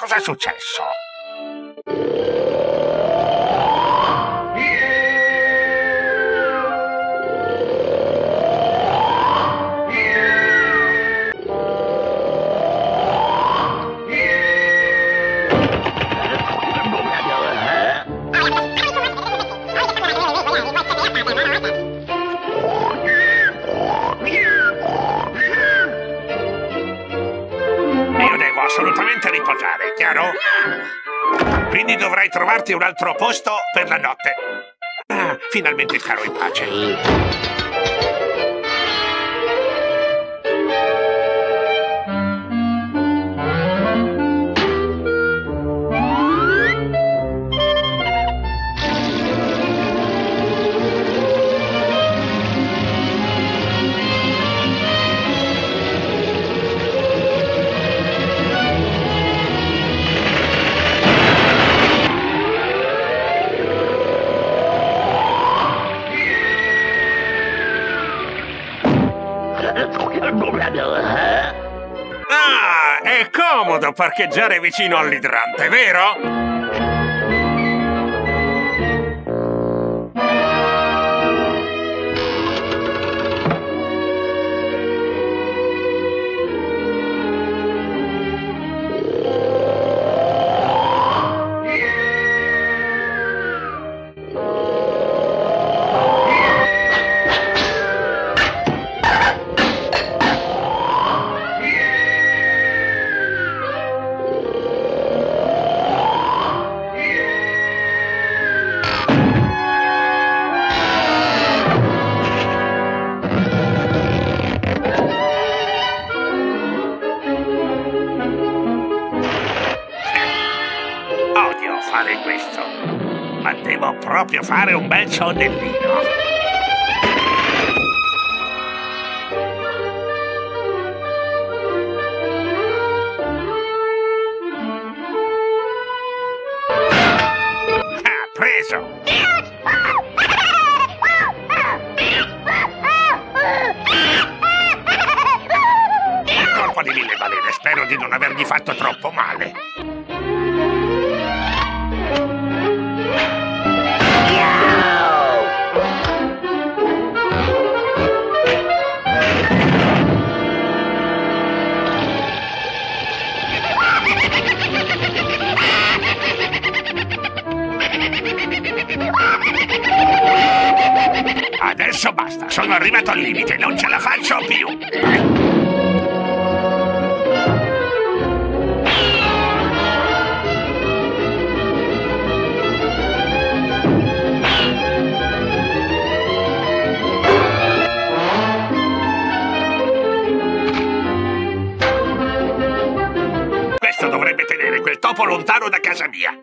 Cosa è successo? Devo assolutamente riposare, chiaro? Quindi dovrai trovarti un altro posto per la notte. Ah, finalmente caro in pace. Comodo parcheggiare vicino all'idrante, vero? Odio fare questo, ma devo proprio fare un bel sonnellino. Ah, preso! Colpa di mille balene, spero di non avergli fatto troppo male. Sono arrivato al limite, non ce la faccio più. Questo dovrebbe tenere quel topo lontano da casa mia.